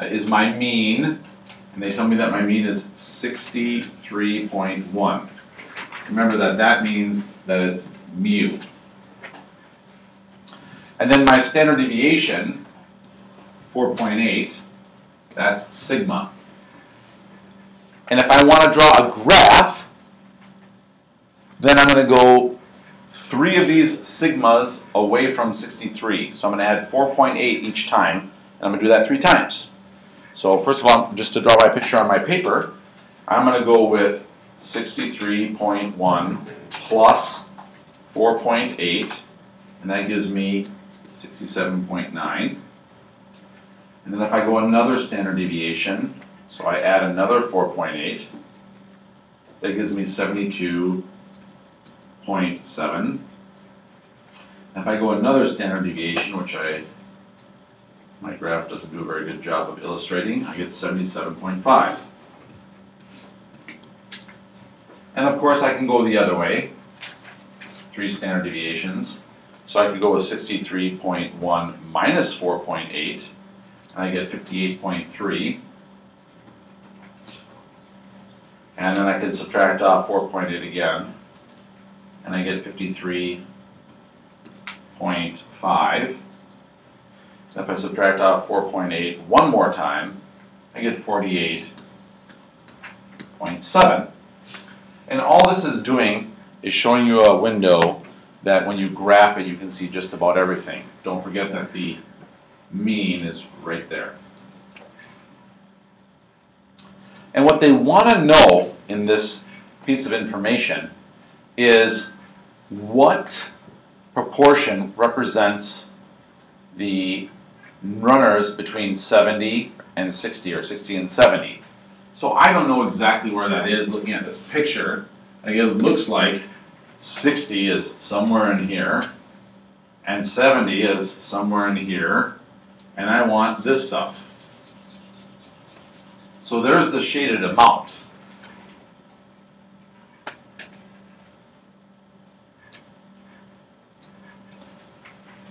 uh, is my mean, and they tell me that my mean is 63.1. Remember that that means that it's mu. And then my standard deviation, 4.8, that's sigma. And if I want to draw a graph, then I'm going to go three of these sigmas away from 63. So I'm going to add 4.8 each time, and I'm going to do that three times. So first of all, just to draw my picture on my paper, I'm going to go with 63.1 plus 4.8, and that gives me 67.9. And then if I go another standard deviation, so I add another 4.8, that gives me 72.7. If I go another standard deviation, which I, my graph doesn't do a very good job of illustrating, I get 77.5. And of course I can go the other way, three standard deviations. So I could go with 63.1 minus 4.8, and I get 58.3. And then I can subtract off 4.8 again, and I get 53.5. If I subtract off 4.8 one more time, I get 48.7. And all this is doing is showing you a window that when you graph it, you can see just about everything. Don't forget that the mean is right there. And what they want to know in this piece of information is what proportion represents the runners between 70 and 60 or 60 and 70. So I don't know exactly where that is looking at this picture. Again, it looks like 60 is somewhere in here, and 70 is somewhere in here, and I want this stuff. So there's the shaded amount.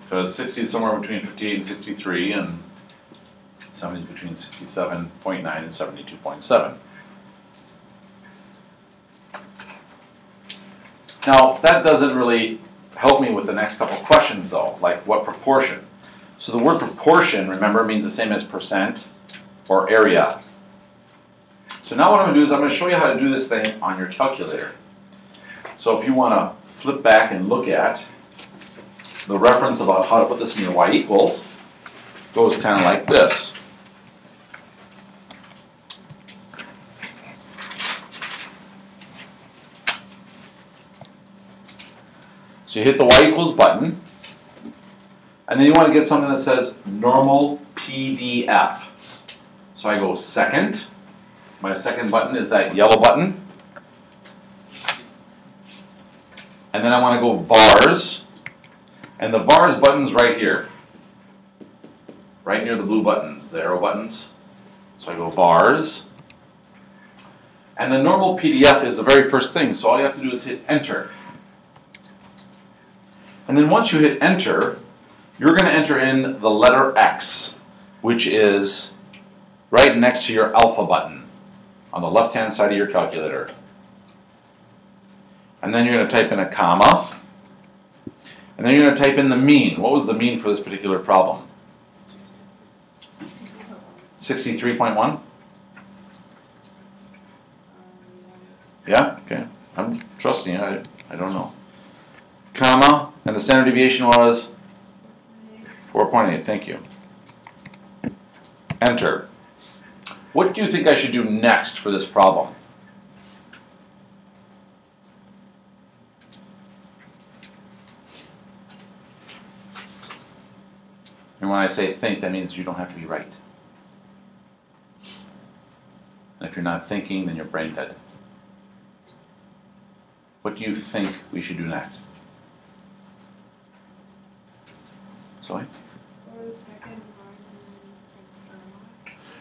Because 60 is somewhere between 58 and 63, and 70 is between 67.9 and 72.7. Now, that doesn't really help me with the next couple questions though, like what proportion? So the word proportion, remember, means the same as percent or area. So now what I'm going to do is I'm going to show you how to do this thing on your calculator. So if you want to flip back and look at the reference about how to put this in your y equals, goes kind of like this. So you hit the y equals button, and then you want to get something that says normal PDF. So I go second. My second button is that yellow button. And then I want to go vars. And the vars button's right here. Right near the blue buttons, the arrow buttons. So I go vars. And the normal PDF is the very first thing, so all you have to do is hit enter. And then once you hit enter, you're going to enter in the letter X, which is right next to your alpha button on the left-hand side of your calculator. And then you're going to type in a comma. And then you're going to type in the mean. What was the mean for this particular problem? 63.1? Yeah? Okay. I'm trusting you. I, I don't know. Comma. And the standard deviation was 4.8. Thank you. Enter. What do you think I should do next for this problem? And when I say think, that means you don't have to be right. And if you're not thinking, then you're brain dead. What do you think we should do next? Sorry?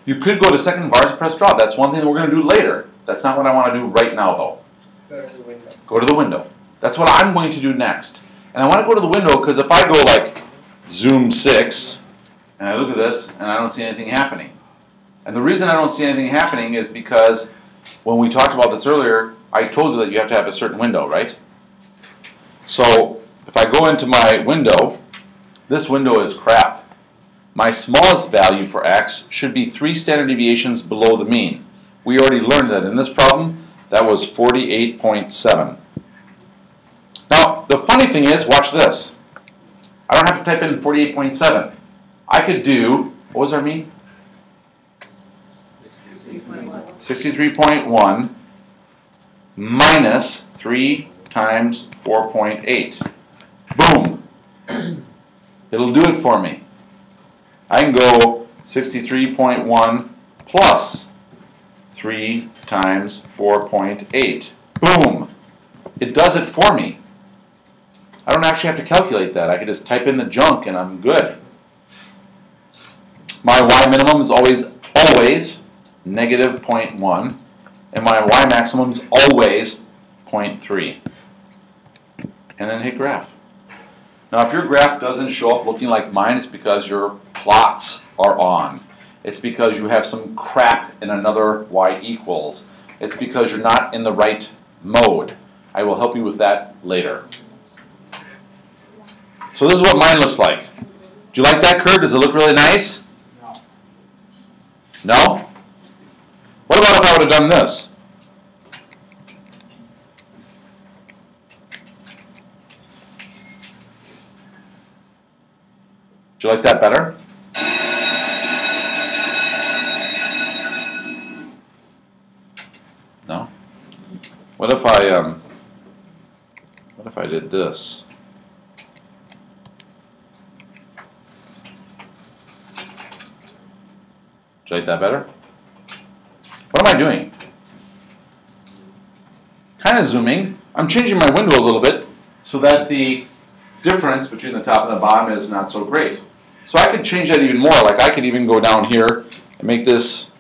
You could go to second vars and press draw. That's one thing that we're going to do later. That's not what I want to do right now, though. Go to the window. Go to the window. That's what I'm going to do next. And I want to go to the window because if I go like zoom 6 and I look at this and I don't see anything happening. And the reason I don't see anything happening is because when we talked about this earlier, I told you that you have to have a certain window, right? So if I go into my window, this window is crap. My smallest value for x should be 3 standard deviations below the mean. We already learned that in this problem, that was 48.7. Now, the funny thing is, watch this. I don't have to type in 48.7. I could do, what was our mean? 63.1 minus 3 times 4.8. Boom. It'll do it for me. I can go 63.1 plus 3 times 4.8. Boom. It does it for me. I don't actually have to calculate that. I can just type in the junk and I'm good. My y minimum is always, always negative 0.1 and my y maximum is always 0.3. And then hit graph. Now if your graph doesn't show up looking like mine, it's because your plots are on. It's because you have some crap in another y equals. It's because you're not in the right mode. I will help you with that later. So this is what mine looks like. Do you like that, curve? Does it look really nice? No. No? What about if I would have done this? Do you like that better? No? What if I, um, what if I did this? Do I that better? What am I doing? Kind of zooming. I'm changing my window a little bit so that the difference between the top and the bottom is not so great. So I could change that even more. Like I could even go down here and make this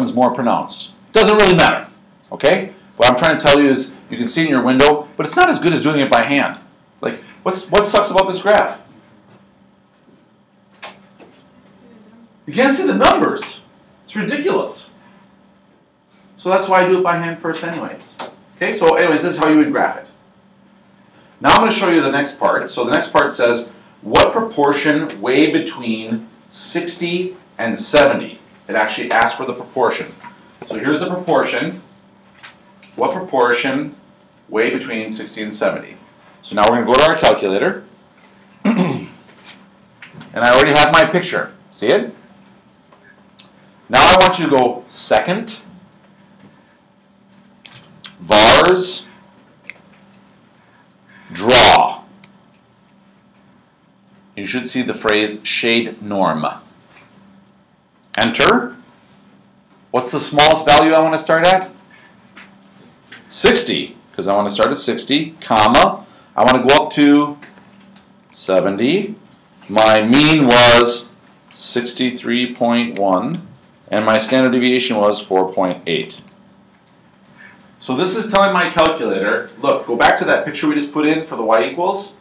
becomes more pronounced. Doesn't really matter, okay? What I'm trying to tell you is you can see in your window, but it's not as good as doing it by hand. Like, what's what sucks about this graph? You can't see the numbers. It's ridiculous. So that's why I do it by hand first anyways. Okay, so anyways, this is how you would graph it. Now I'm going to show you the next part. So the next part says, what proportion weigh between 60 and 70? It actually asks for the proportion. So here's the proportion. What proportion weigh between 60 and 70? So now we're going to go to our calculator. and I already have my picture. See it? Now I want you to go second, vars, draw. You should see the phrase shade norm. Enter. What's the smallest value I want to start at? 60, because I want to start at 60, comma. I want to go up to 70. My mean was 63.1, and my standard deviation was 4.8. So this is telling my calculator, look, go back to that picture we just put in for the y equals.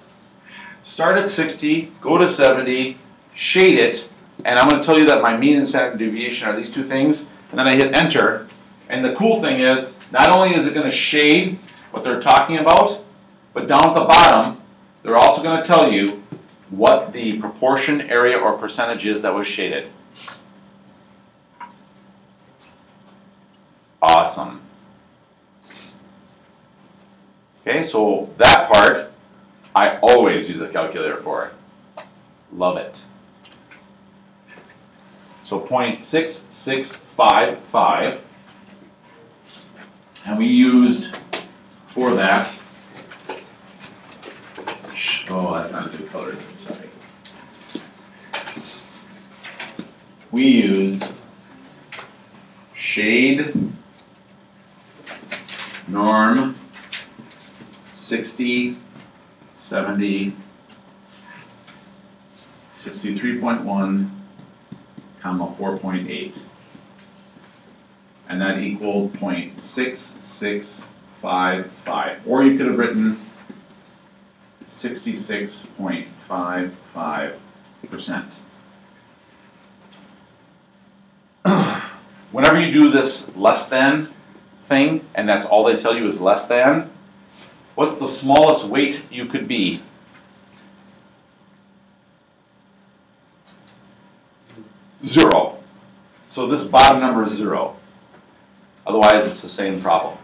Start at 60, go to 70, shade it, and I'm going to tell you that my mean and standard deviation are these two things, and then I hit enter. And the cool thing is, not only is it going to shade what they're talking about, but down at the bottom, they're also going to tell you what the proportion, area, or percentage is that was shaded. Awesome. Okay, so that part, I always use a calculator for. Love it. So 0.6655, and we used for that, oh, that's not a good color, sorry. We used shade norm 60, 70, 63.1, comma 4.8. and that equaled point six six five five. Or you could have written sixty-six point five five percent. Whenever you do this less than thing, and that's all they tell you is less than, what's the smallest weight you could be? Zero. So this bottom number is zero. Otherwise, it's the same problem.